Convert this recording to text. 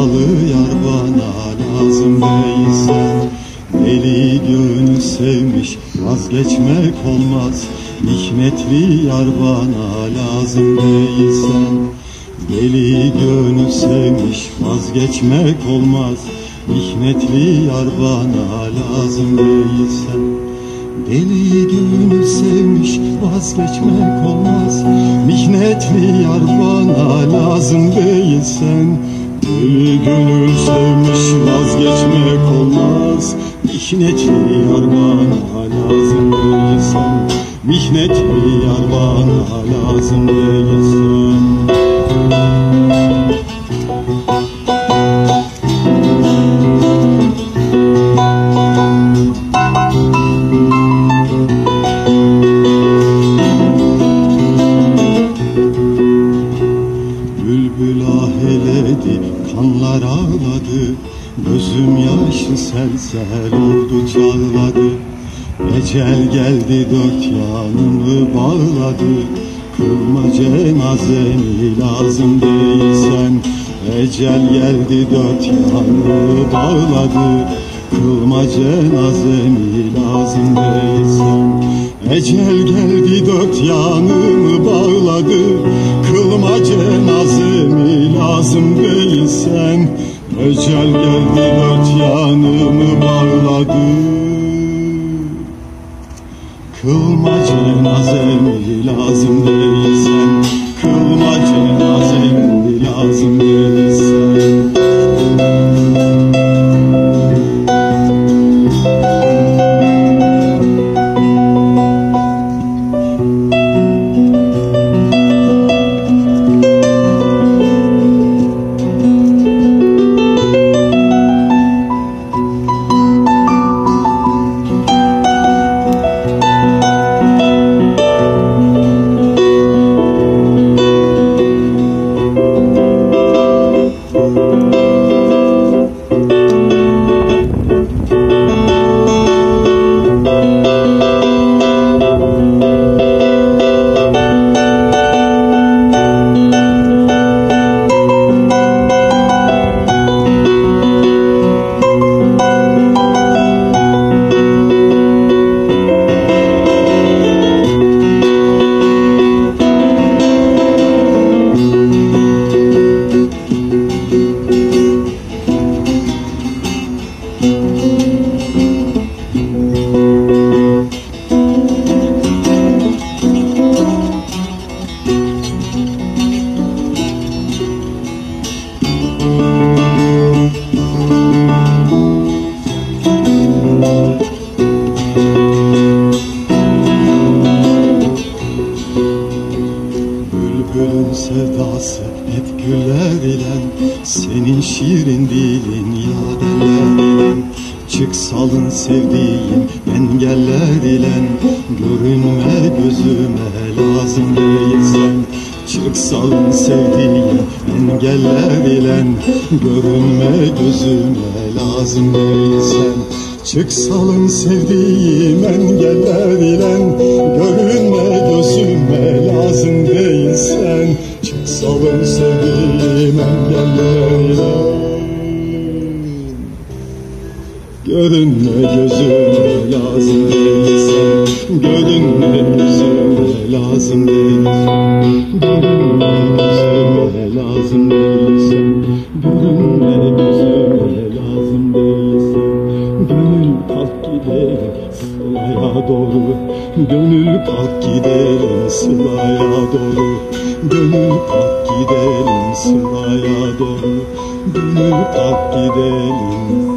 Vefalı yar bana lazım değilsen Deli gönül sevmiş vazgeçmek olmaz. Mihmetli yar bana lazım değilsen Deli gönül sevmiş vazgeçmek olmaz. Mihmetli yar bana lazım değilsen Deli gönül sevmiş vazgeçmek olmaz. Mihnetli yar bana lazım değilsen gönül sevmiş vazgeçmek olmaz Mihnetli yar bana lazım değilsen Mihnetli yar bana lazım değilsen kanlar ağladı Gözüm yaşı sel sel oldu çağladı. Ecel geldi dört yanımı bağladı. Kılma cenazemi lazım değilsen? Ecel geldi dört yanımı bağladı. Kılma cenazemi lazım değilsen Ecel geldi dört yanımı bağladı. Kılma cenazemi lazım değilsen Ecel geldi dört yanımı bağladı. Kılma cenazemi lazım değilsen sevdası hep güller ile Senin şiirin dilin yadeler ile Çık salın sevdiğim engeller ile Görünme gözüme lazım değilsen. Çık salın sevdiğim engeller ile Görünme gözüme lazım değilsen. Çık salın sevdiğim engeller ile Görünme Görünme gözüme lazım değilsen Görünme gözüme lazım değilsen Görünme gözüme lazım değilsen Görünme gözüme lazım değilsen Gönül kalk gidelim sılaya doğru. Gönül kalk gidelim sılaya doğru. Gönül kalk gidelim sılaya doğru. Gönül kalk gidelim